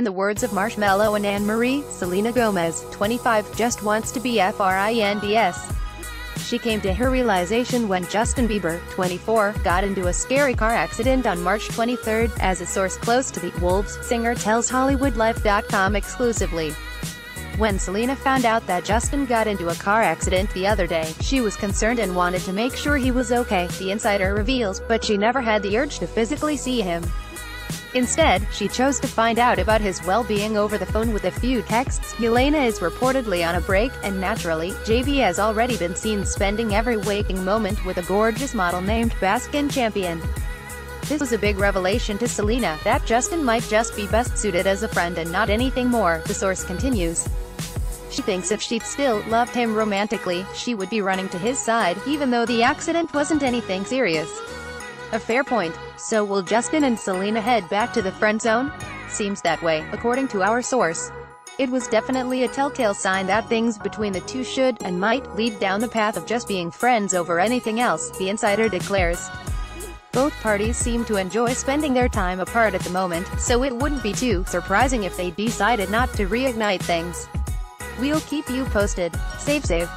In the words of Marshmello and Anne-Marie, Selena Gomez, 25, just wants to be FRINDS. She came to her realization when Justin Bieber, 24, got into a scary car accident on March 23, as a source close to the Wolves singer tells HollywoodLife.com exclusively. When Selena found out that Justin got into a car accident the other day, she was concerned and wanted to make sure he was okay, the insider reveals, but she never had the urge to physically see him. Instead, she chose to find out about his well-being over the phone with a few texts. Jelena is reportedly on a break, and naturally, JB has already been seen spending every waking moment with a gorgeous model named Baskin Champion. This was a big revelation to Selena, that Justin might just be best suited as a friend and not anything more, the source continues. She thinks if she'd still loved him romantically, she would be running to his side, even though the accident wasn't anything serious. A fair point. So will Justin and Selena head back to the friend zone? Seems that way, according to our source. It was definitely a telltale sign that things between the two should, and might, lead down the path of just being friends over anything else, the insider declares. Both parties seem to enjoy spending their time apart at the moment, so it wouldn't be too surprising if they decided not to reignite things. We'll keep you posted. Save save.